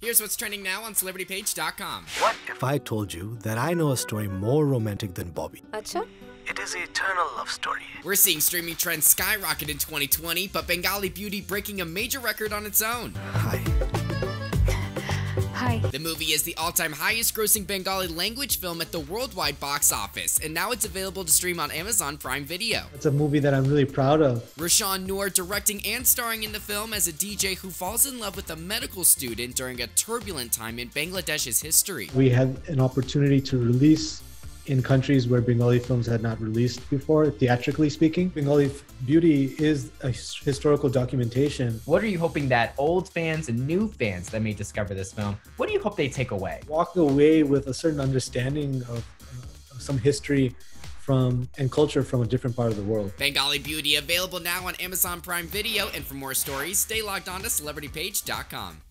Here's what's trending now on CelebrityPage.com. What if I told you that I know a story more romantic than Bobby? Acha? It is an eternal love story. We're seeing streaming trends skyrocket in 2020, but Bengali Beauty breaking a major record on its own. Hi. The movie is the all-time highest grossing Bengali language film at the worldwide box office, and now it's available to stream on Amazon Prime Video. It's a movie that I'm really proud of. Rahsaan Noor directing and starring in the film as a DJ who falls in love with a medical student during a turbulent time in Bangladesh's history. We had an opportunity to release in countries where Bengali films had not released before, theatrically speaking. Bengali Beauty is a historical documentation. What are you hoping that old fans and new fans that may discover this film, what do you hope they take away? Walk away with a certain understanding of, uh, of some history from and culture from a different part of the world. Bengali Beauty available now on Amazon Prime Video, and for more stories, stay logged on to celebritypage.com.